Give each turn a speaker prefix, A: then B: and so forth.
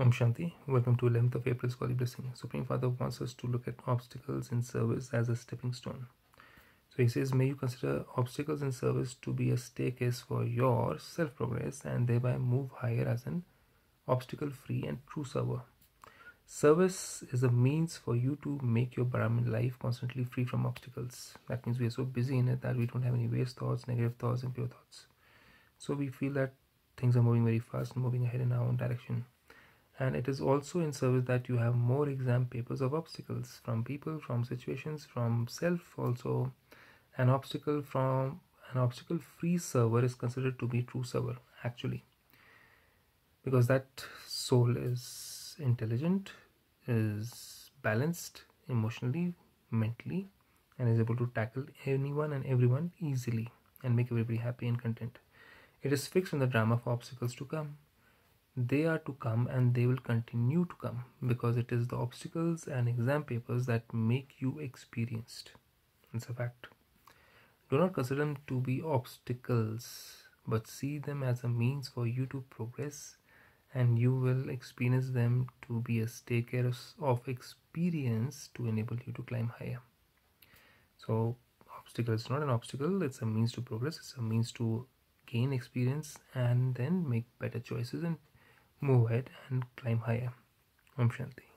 A: Om Shanti. Welcome to 11th of April's Holy Blessing. Supreme Father wants us to look at obstacles in service as a stepping stone. So he says, May you consider obstacles in service to be a staircase for your self progress and thereby move higher as an obstacle free and true server. Service is a means for you to make your Brahmin life constantly free from obstacles. That means we are so busy in it that we don't have any waste thoughts, negative thoughts, impure thoughts. So we feel that things are moving very fast moving ahead in our own direction. And it is also in service that you have more exam papers of obstacles from people, from situations, from self also. An obstacle from an obstacle free server is considered to be true server actually. Because that soul is intelligent is balanced emotionally mentally and is able to tackle anyone and everyone easily and make everybody happy and content. It is fixed in the drama for obstacles to come they are to come and they will continue to come because it is the obstacles and exam papers that make you experienced. It's a fact. Do not consider them to be obstacles but see them as a means for you to progress and you will experience them to be a staircase of experience to enable you to climb higher. So obstacle is not an obstacle. It's a means to progress. It's a means to gain experience and then make better choices and move ahead and climb higher. Om shanti